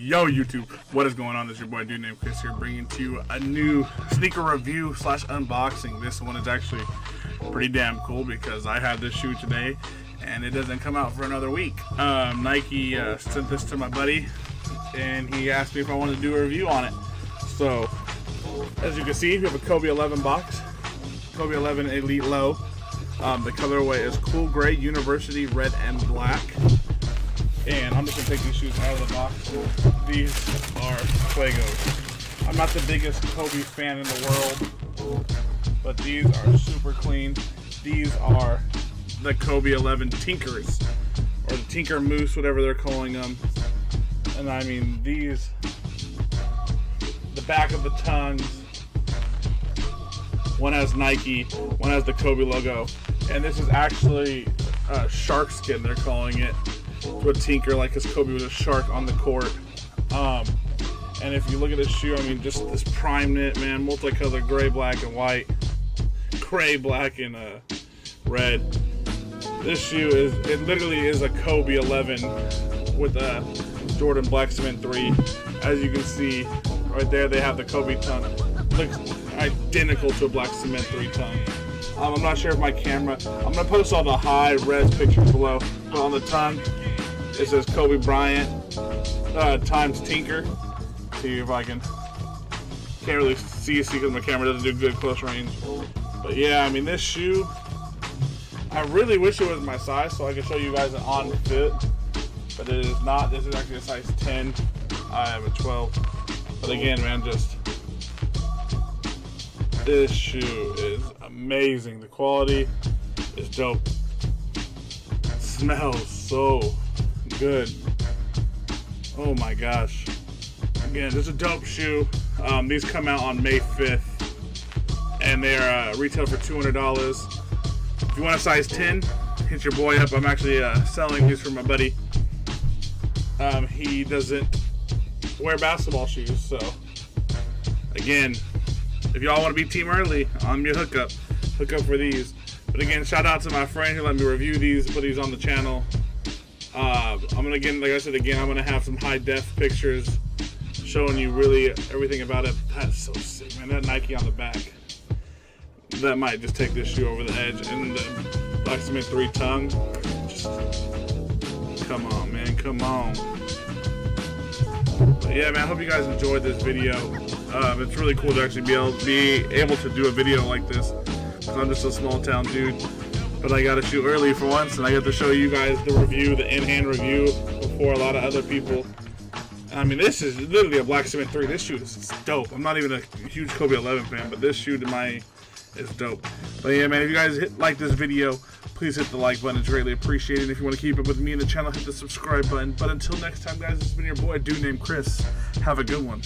Yo, YouTube, what is going on? This is your boy, dude named Kris here, bringing to you a new sneaker review slash unboxing. This one is actually pretty damn cool because I have this shoe today and it doesn't come out for another week. Um, Nike uh, sent this to my buddy and he asked me if I wanted to do a review on it. So, as you can see, we have a Kobe 11 box, Kobe 11 Elite Low. Um, the colorway is cool gray, university red, and black. And I'm just gonna take these shoes out of the box. These are Fuegos. I'm not the biggest Kobe fan in the world, but these are super clean. These are the Kobe 11 Tinkers, or the Tinker Moose, whatever they're calling them. And I mean, these, the back of the tongues, one has Nike, one has the Kobe logo, and this is actually uh, shark skin, they're calling it to a tinker like his Kobe was a shark on the court. Um, and if you look at this shoe, I mean, just this prime knit, man, multicolored gray, black, and white, gray, black, and uh, red. This shoe is, it literally is a Kobe 11 with a Jordan Black Cement 3. As you can see, right there, they have the Kobe tongue. Looks identical to a Black Cement 3 tongue. Um, I'm not sure if my camera, I'm gonna post all the high res pictures below, but on the tongue, it says Kobe Bryant uh, times Tinker. See if I can. Can't really see see because my camera doesn't do good close range. But yeah, I mean this shoe. I really wish it was my size so I could show you guys an on fit, but it is not. This is actually a size 10. I have a 12. But again, man, just this shoe is amazing. The quality is dope. It smells so good. Oh my gosh. Again, this is a dope shoe. Um, these come out on May 5th. And they're uh, retail for $200. If you want a size 10, hit your boy up. I'm actually uh, selling these for my buddy. Um, he doesn't wear basketball shoes, so again, if y'all want to be team early, I'm your hookup. Hook up for these. But again, shout out to my friend who let me review these, put these on the channel. Uh, I'm gonna again, like I said again, I'm gonna have some high def pictures showing you really everything about it. That's so sick, man. That Nike on the back. That might just take this shoe over the edge. And the Black Cement 3 tongue. Just come on, man. Come on. But yeah, man. I hope you guys enjoyed this video. Um, it's really cool to actually be able, be able to do a video like this. I'm just a small town dude. But I got to shoot early for once, and I get to show you guys the review, the in-hand review, before a lot of other people. I mean, this is literally a Black Cement 3. This shoe is dope. I'm not even a huge Kobe 11 fan, but this shoe to my is dope. But yeah, man, if you guys hit, like this video, please hit the like button. It's greatly appreciated. If you want to keep up with me and the channel, hit the subscribe button. But until next time, guys, this has been your boy, dude named Kris. Have a good one.